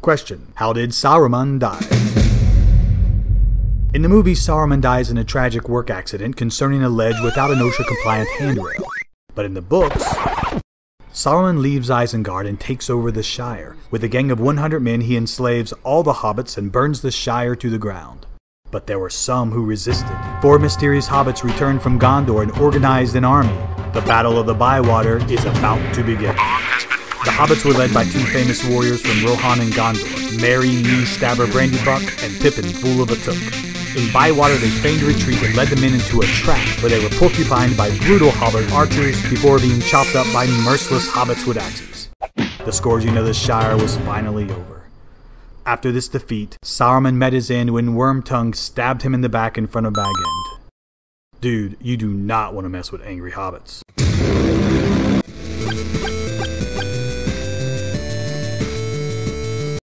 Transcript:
Question How did Saruman die? In the movie, Saruman dies in a tragic work accident concerning a ledge without an OSHA compliant handrail. But in the books, Saruman leaves Isengard and takes over the Shire. With a gang of 100 men, he enslaves all the hobbits and burns the Shire to the ground. But there were some who resisted. Four mysterious hobbits returned from Gondor and organized an army. The Battle of the Bywater is about to begin. The hobbits were led by two famous warriors from Rohan and Gondor, Merry, Knee Stabber Brandybuck, and Pippin, Fool of a Took. In Bywater, they feigned retreat and led the men into a trap where they were porcupined by brutal hobbit archers before being chopped up by merciless hobbits with axes. The scourging of the Shire was finally over. After this defeat, Saruman met his end when Wormtongue stabbed him in the back in front of Bag End. Dude, you do not want to mess with angry hobbits.